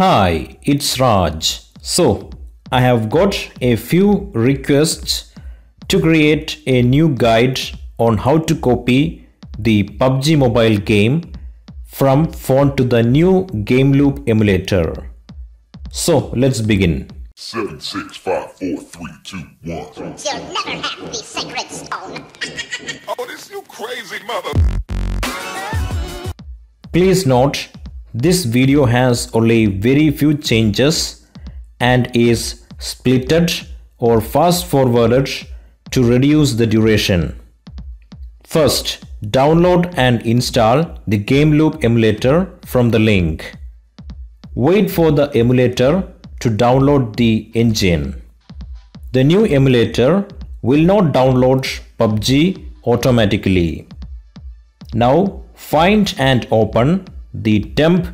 Hi, it's Raj. So, I have got a few requests to create a new guide on how to copy the PUBG mobile game from phone to the new Gameloop emulator. So, let's begin. Seven, six, five, four, three, two, one. You'll never have the sacred stone. Oh, this you crazy mother. Please note this video has only very few changes and is splitted or fast forwarded to reduce the duration. First, download and install the Gameloop emulator from the link. Wait for the emulator to download the engine. The new emulator will not download PUBG automatically. Now find and open the temp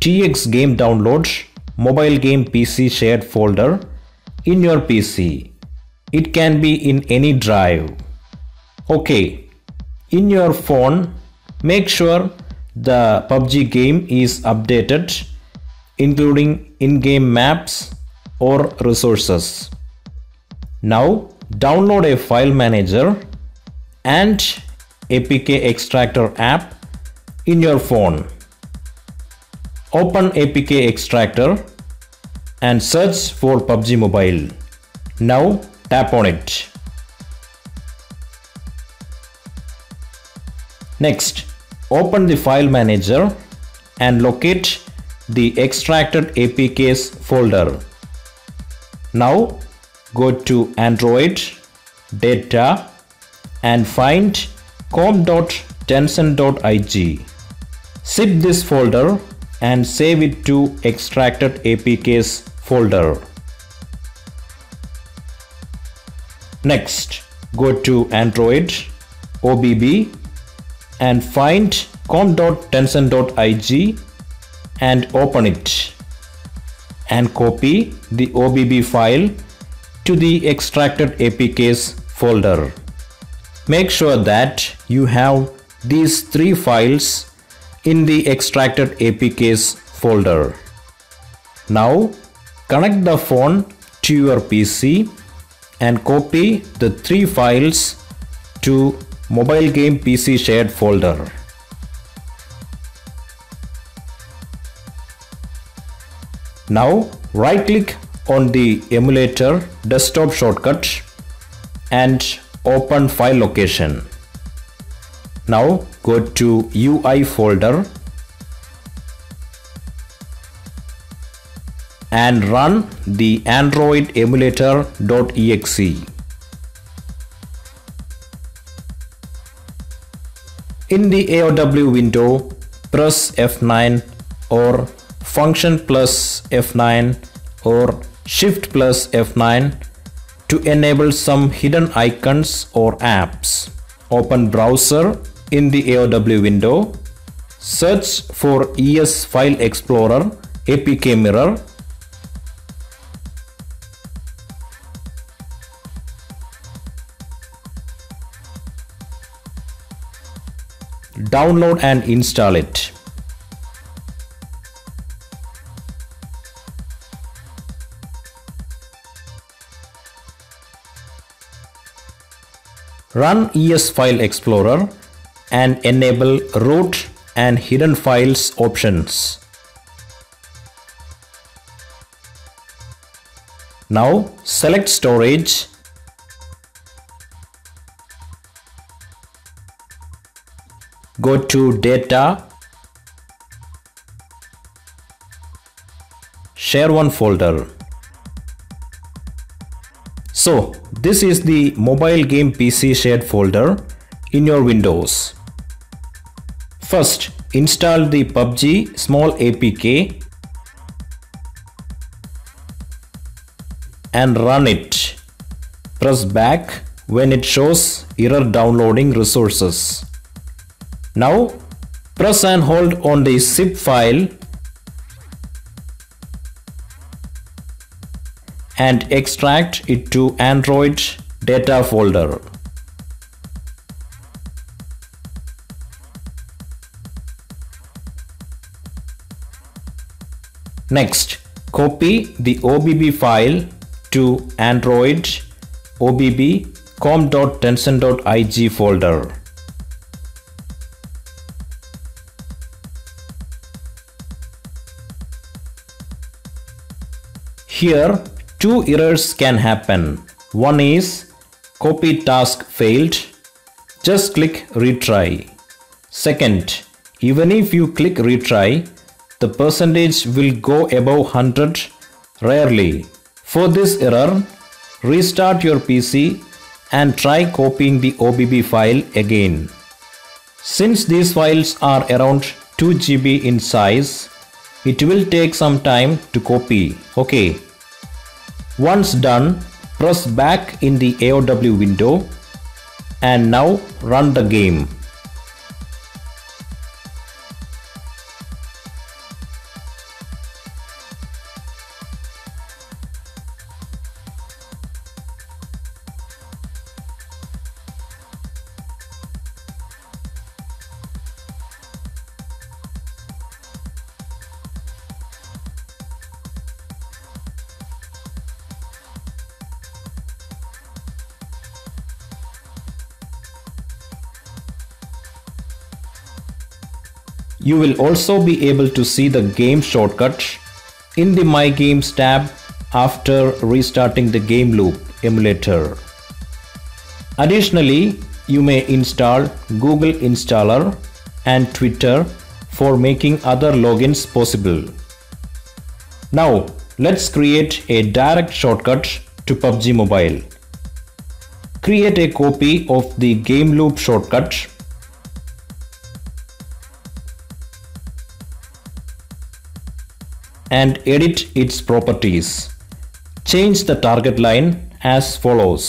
tx game downloads mobile game pc shared folder in your pc it can be in any drive. Okay in your phone make sure the pubg game is updated including in-game maps or resources. Now download a file manager and apk extractor app in your phone Open APK extractor and search for PUBG Mobile. Now tap on it. Next, open the file manager and locate the extracted APKs folder. Now go to Android, Data and find com.tencent.ig. Zip this folder and save it to extracted APKs folder. Next, go to Android, OBB and find com.tencent.ig and open it and copy the OBB file to the extracted APKs folder. Make sure that you have these three files in the extracted APKs folder. Now connect the phone to your PC and copy the three files to mobile game PC shared folder. Now right click on the emulator desktop shortcut and open file location. Now go to UI folder and run the android emulator.exe. In the AOW window, press F9 or function plus F9 or shift plus F9 to enable some hidden icons or apps. Open browser in the AOW window, search for ES File Explorer APK Mirror. Download and install it. Run ES File Explorer and enable root and hidden files options. Now select storage. Go to data. Share one folder. So this is the mobile game PC shared folder in your Windows First, install the PUBG small APK and run it. Press back when it shows error downloading resources. Now, press and hold on the zip file and extract it to Android data folder. Next, copy the OBB file to Android OBB com.tencent.ig folder. Here, two errors can happen. One is copy task failed. Just click retry. Second, even if you click retry, the percentage will go above 100 rarely. For this error, restart your PC and try copying the OBB file again. Since these files are around 2 GB in size, it will take some time to copy. Okay. Once done, press back in the AOW window and now run the game. You will also be able to see the game shortcuts in the My Games tab after restarting the Gameloop emulator. Additionally, you may install Google Installer and Twitter for making other logins possible. Now, let's create a direct shortcut to PUBG Mobile. Create a copy of the Gameloop shortcut and edit its properties. Change the target line as follows.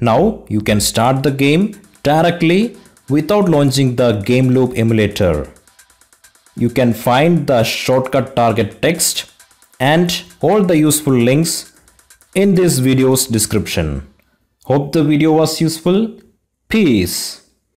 Now you can start the game directly without launching the Gameloop emulator. You can find the shortcut target text and all the useful links in this video's description. Hope the video was useful. Peace.